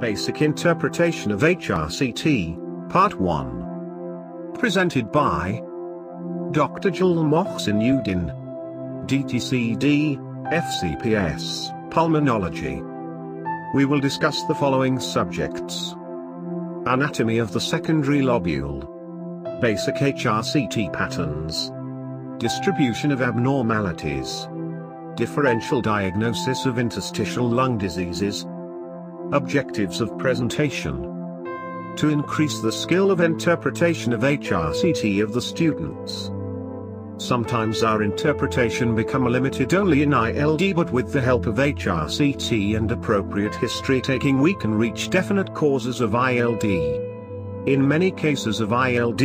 Basic Interpretation of HRCT, Part 1. Presented by Dr. Jalal Mohsin Uddin. DTCD, FCPS, Pulmonology. We will discuss the following subjects. Anatomy of the secondary lobule. Basic HRCT patterns. Distribution of abnormalities. Differential diagnosis of interstitial lung diseases. Objectives of presentation. To increase the skill of interpretation of HRCT of the students. Sometimes our interpretation become limited only in ILD but with the help of HRCT and appropriate history taking we can reach definite causes of ILD. In many cases of ILD,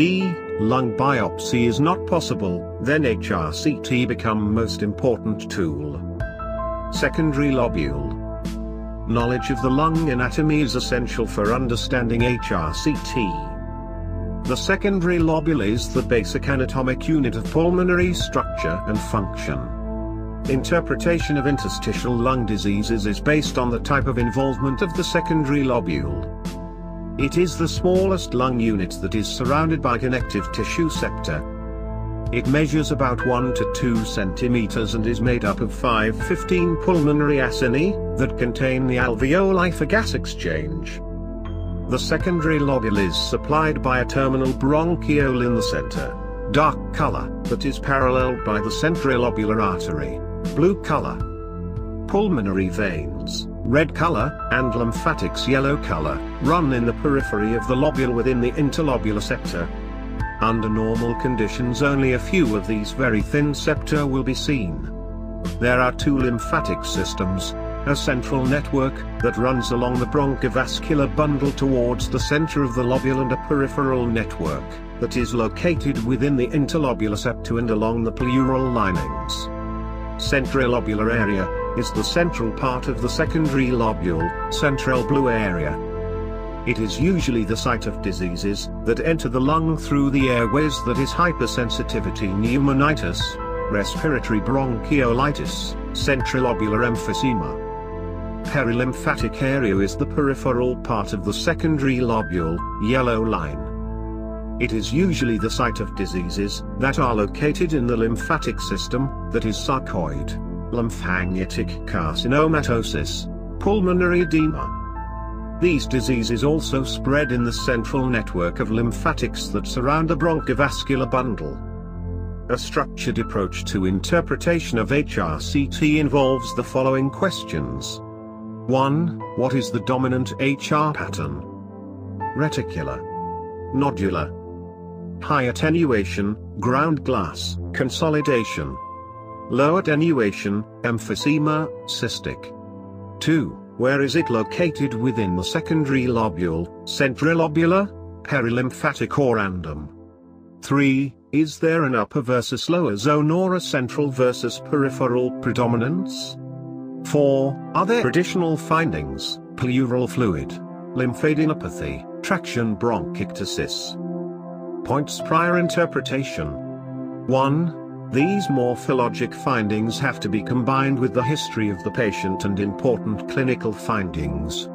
lung biopsy is not possible, then HRCT become most important tool. Secondary lobule. Knowledge of the lung anatomy is essential for understanding HRCT. The secondary lobule is the basic anatomic unit of pulmonary structure and function. Interpretation of interstitial lung diseases is based on the type of involvement of the secondary lobule. It is the smallest lung unit that is surrounded by connective tissue septa. It measures about 1 to 2 centimeters and is made up of 5-15 pulmonary acini, that contain the alveoli for gas exchange. The secondary lobule is supplied by a terminal bronchiole in the center, dark color, that is paralleled by the centrilobular artery, blue color. Pulmonary veins, red color, and lymphatics yellow color, run in the periphery of the lobule within the interlobular septa. Under normal conditions only a few of these very thin septa will be seen. There are two lymphatic systems, a central network, that runs along the bronchovascular bundle towards the center of the lobule and a peripheral network, that is located within the interlobular septum and along the pleural linings. Centrilobular area, is the central part of the secondary lobule, central blue area. It is usually the site of diseases, that enter the lung through the airways that is hypersensitivity pneumonitis, respiratory bronchiolitis, central centrilobular emphysema. Perilymphatic area is the peripheral part of the secondary lobule, yellow line. It is usually the site of diseases that are located in the lymphatic system, that is sarcoid, lymphangitic carcinomatosis, pulmonary edema. These diseases also spread in the central network of lymphatics that surround the bronchovascular bundle. A structured approach to interpretation of HRCT involves the following questions. 1. What is the dominant HR pattern? Reticular. Nodular. High attenuation, ground glass, consolidation. Low attenuation, emphysema, cystic. 2. Where is it located within the secondary lobule, centrilobular, perilymphatic or random? 3. Is there an upper versus lower zone or a central versus peripheral predominance? 4. Are there additional findings, pleural fluid, lymphadenopathy, traction bronchiectasis? Points prior interpretation. 1. These morphologic findings have to be combined with the history of the patient and important clinical findings.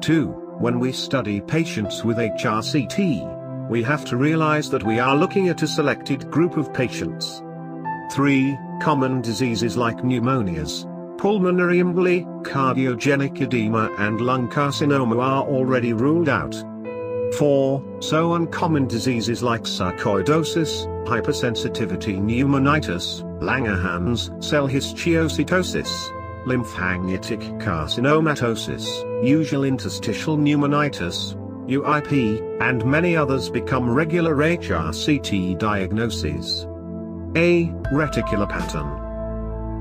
2. When we study patients with HRCT, we have to realize that we are looking at a selected group of patients. 3. Common diseases like pneumonias, pulmonary emboli, cardiogenic edema and lung carcinoma are already ruled out. 4. So uncommon diseases like sarcoidosis, hypersensitivity pneumonitis, Langerhans cell histiocytosis, lymphangitic carcinomatosis, usual interstitial pneumonitis, UIP, and many others become regular HRCT diagnoses. A. Reticular pattern.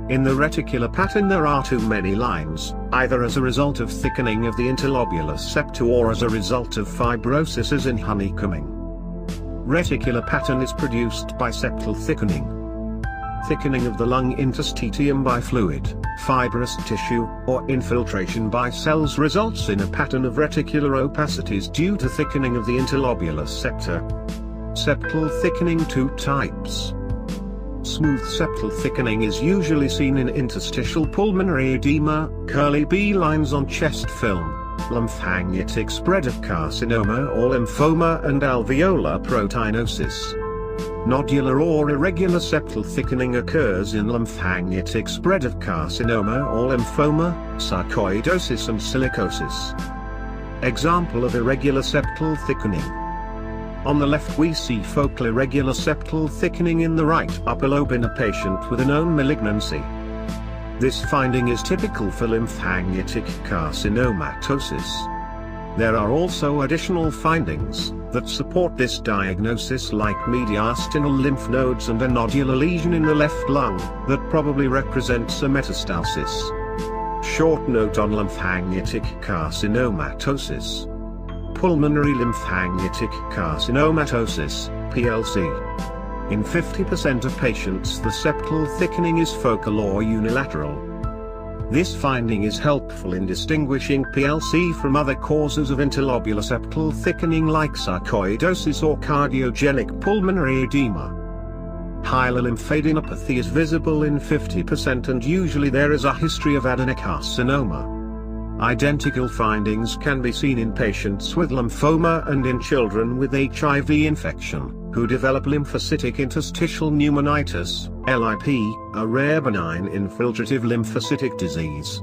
In the reticular pattern there are too many lines, either as a result of thickening of the interlobular septa or as a result of fibrosis as in honeycombing. Reticular pattern is produced by septal thickening. Thickening of the lung interstitium by fluid, fibrous tissue, or infiltration by cells results in a pattern of reticular opacities due to thickening of the interlobular septa. Septal thickening two types. Smooth septal thickening is usually seen in interstitial pulmonary edema, Kerley B lines on chest film. Lymphangitic spread of carcinoma or lymphoma and alveolar proteinosis. Nodular or irregular septal thickening occurs in lymphangitic spread of carcinoma or lymphoma, sarcoidosis and silicosis. Example of irregular septal thickening. On the left we see focal irregular septal thickening in the right upper lobe in a patient with a known malignancy. This finding is typical for lymphangitic carcinomatosis. There are also additional findings that support this diagnosis like mediastinal lymph nodes and a nodular lesion in the left lung that probably represents a metastasis. Short note on lymphangitic carcinomatosis. Pulmonary lymphangitic carcinomatosis, PLC. In 50% of patients the septal thickening is focal or unilateral. This finding is helpful in distinguishing PLC from other causes of interlobular septal thickening like sarcoidosis or cardiogenic pulmonary edema. Hyaline is visible in 50% and usually there is a history of adenocarcinoma. Identical findings can be seen in patients with lymphoma and in children with HIV infection, who develop lymphocytic interstitial pneumonitis, LIP, a rare benign infiltrative lymphocytic disease.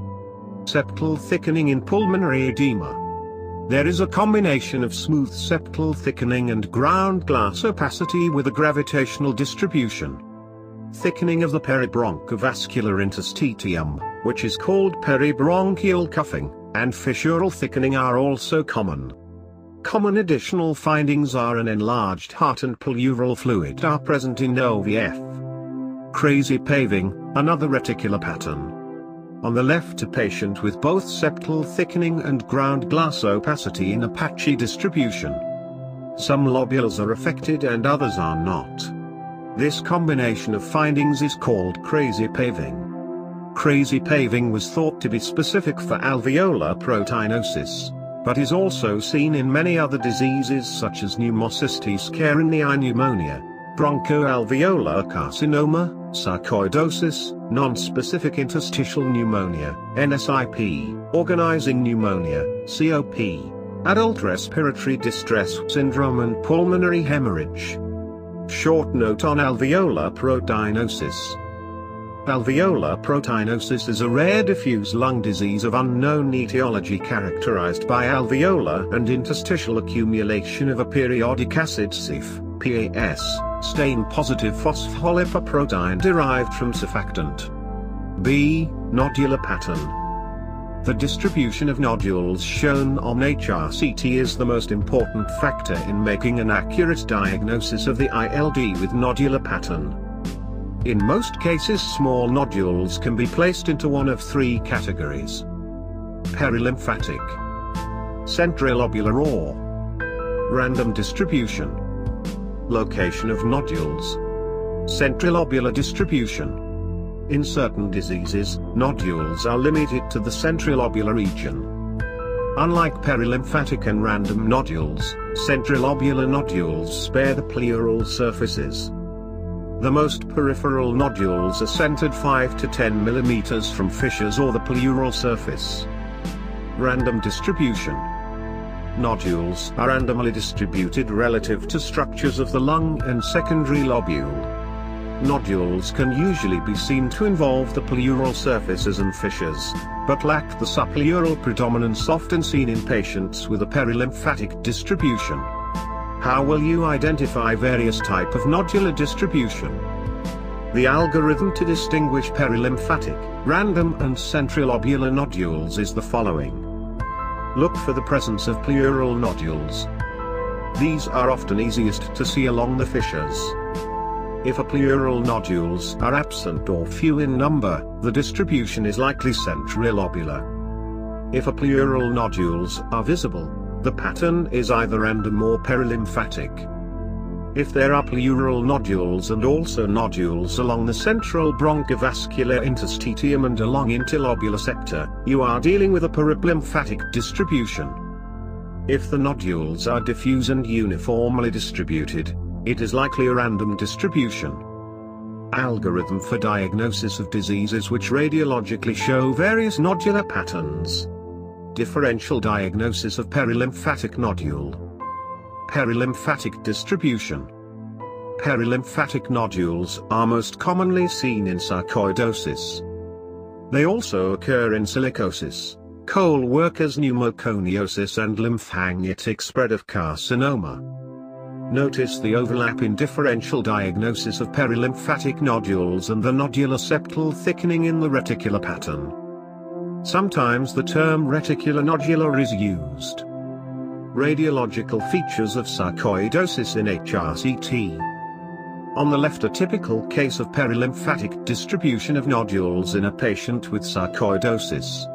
Septal thickening in pulmonary edema. There is a combination of smooth septal thickening and ground glass opacity with a gravitational distribution. Thickening of the peribronchovascular interstitium, which is called peribronchial cuffing, and fissural thickening are also common. Common additional findings are an enlarged heart and pleural fluid are present in OVF. Crazy paving, another reticular pattern. On the left a patient with both septal thickening and ground glass opacity in a patchy distribution. Some lobules are affected and others are not. This combination of findings is called crazy paving. Crazy paving was thought to be specific for alveolar proteinosis but is also seen in many other diseases such as pneumocystis carinii pneumonia, bronchoalveolar carcinoma, sarcoidosis, non-specific interstitial pneumonia, NSIP, organizing pneumonia, COP, adult respiratory distress syndrome and pulmonary hemorrhage. Short note on alveolar proteinosis. Alveolar proteinosis is a rare diffuse lung disease of unknown etiology characterized by alveolar and interstitial accumulation of a periodic acid Schiff, PAS, stain-positive phospholipoprotein derived from surfactant. B. Nodular pattern. The distribution of nodules shown on HRCT is the most important factor in making an accurate diagnosis of the ILD with nodular pattern. In most cases small nodules can be placed into one of three categories. Perilymphatic, centrilobular or random distribution. Location of nodules. Centrilobular distribution. In certain diseases, nodules are limited to the centrilobular region. Unlike perilymphatic and random nodules, centrilobular nodules spare the pleural surfaces. The most peripheral nodules are centered 5 to 10 mm from fissures or the pleural surface. Random distribution. Nodules are randomly distributed relative to structures of the lung and secondary lobule. Nodules can usually be seen to involve the pleural surfaces and fissures, but lack the subpleural predominance often seen in patients with a perilymphatic distribution. How will you identify various type of nodular distribution? The algorithm to distinguish perilymphatic, random and centrilobular nodules is the following. Look for the presence of pleural nodules. These are often easiest to see along the fissures. If a pleural nodules are absent or few in number, the distribution is likely centrilobular. If a pleural nodules are visible, the pattern is either random or perilymphatic. If there are pleural nodules and also nodules along the central bronchovascular interstitium and along interlobular septa, you are dealing with a perilymphatic distribution. If the nodules are diffuse and uniformly distributed, it is likely a random distribution. Algorithm for diagnosis of diseases which radiologically show various nodular patterns. Differential diagnosis of perilymphatic nodule. Perilymphatic distribution. Perilymphatic nodules are most commonly seen in sarcoidosis. They also occur in silicosis, coal workers pneumoconiosis and lymphangitic spread of carcinoma. Notice the overlap in differential diagnosis of perilymphatic nodules and the nodular septal thickening in the reticular pattern. Sometimes the term reticular nodular is used. Radiological features of sarcoidosis in HRCT. On the left a typical case of perilymphatic distribution of nodules in a patient with sarcoidosis.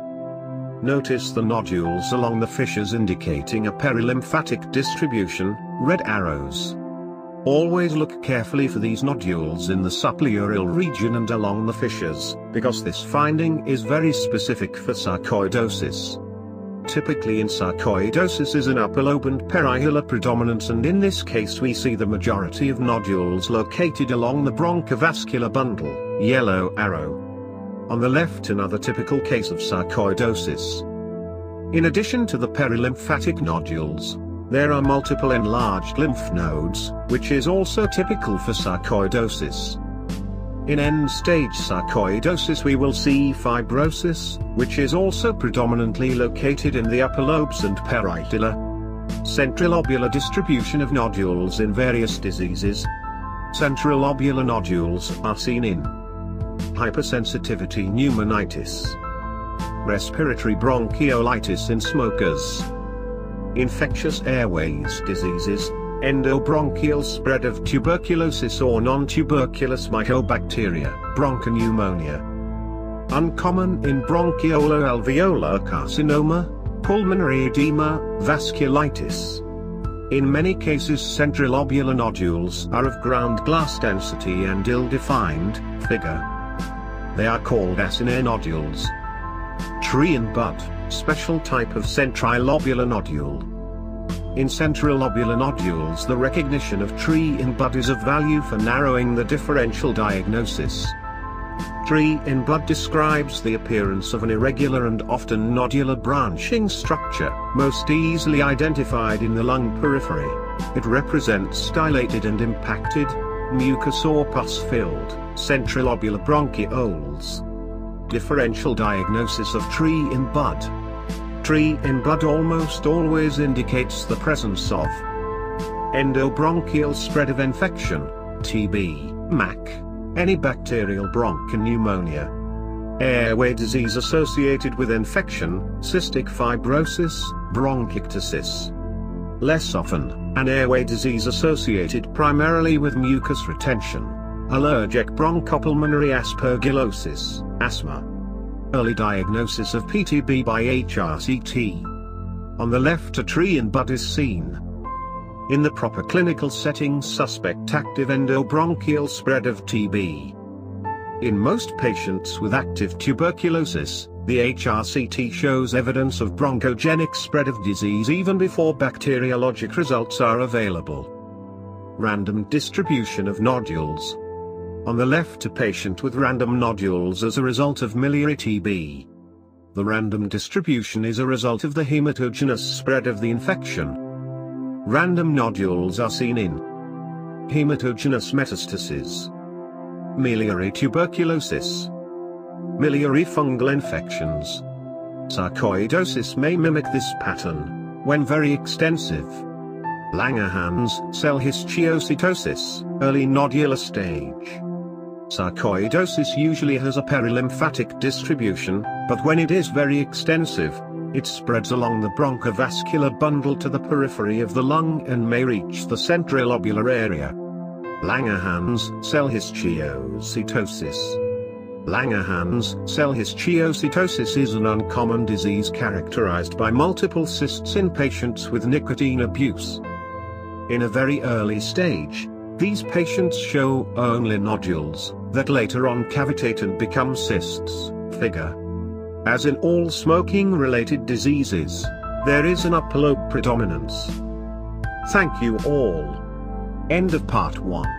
Notice the nodules along the fissures indicating a perilymphatic distribution, red arrows. Always look carefully for these nodules in the subpleural region and along the fissures, because this finding is very specific for sarcoidosis. Typically in sarcoidosis is an upper lobe and perihilar predominance and in this case we see the majority of nodules located along the bronchovascular bundle, yellow arrow. On the left another typical case of sarcoidosis. In addition to the perilymphatic nodules, there are multiple enlarged lymph nodes, which is also typical for sarcoidosis. In end-stage sarcoidosis we will see fibrosis, which is also predominantly located in the upper lobes and perihilar. Central lobular distribution of nodules in various diseases. Central lobular nodules are seen in hypersensitivity pneumonitis, respiratory bronchiolitis in smokers, infectious airways diseases, endobronchial spread of tuberculosis or non-tuberculous mycobacteria, bronchopneumonia. Uncommon in bronchiolo-alveolar carcinoma, pulmonary edema, vasculitis. In many cases centrilobular nodules are of ground glass density and ill-defined, figure. They are called acinar nodules. Tree in bud, special type of centrilobular nodule. In centrilobular nodules the recognition of tree in bud is of value for narrowing the differential diagnosis. Tree in bud describes the appearance of an irregular and often nodular branching structure, most easily identified in the lung periphery. It represents dilated and impacted, mucus or pus-filled, centrilobular bronchioles. Differential diagnosis of tree in bud. Tree in bud almost always indicates the presence of endobronchial spread of infection, TB, MAC, any bacterial bronchopneumonia, airway disease associated with infection, cystic fibrosis, bronchiectasis. Less often, an airway disease associated primarily with mucus retention, allergic bronchopulmonary aspergillosis, asthma. Early diagnosis of PTB by HRCT. On the left a tree in bud is seen. In the proper clinical setting suspect active endobronchial spread of TB. In most patients with active tuberculosis, the HRCT shows evidence of bronchogenic spread of disease even before bacteriologic results are available. Random distribution of nodules. On the left a patient with random nodules as a result of miliary TB. The random distribution is a result of the hematogenous spread of the infection. Random nodules are seen in hematogenous metastases, miliary tuberculosis, miliary fungal infections. Sarcoidosis may mimic this pattern, when very extensive. Langerhans cell histiocytosis, early nodular stage. Sarcoidosis usually has a perilymphatic distribution, but when it is very extensive, it spreads along the bronchovascular bundle to the periphery of the lung and may reach the centrilobular area. Langerhans cell histiocytosis. Langerhans cell histiocytosis is an uncommon disease characterized by multiple cysts in patients with nicotine abuse. In a very early stage, these patients show only nodules, that later on cavitate and become cysts, figure. As in all smoking-related diseases, there is an upper lobe predominance. Thank you all. End of part 1.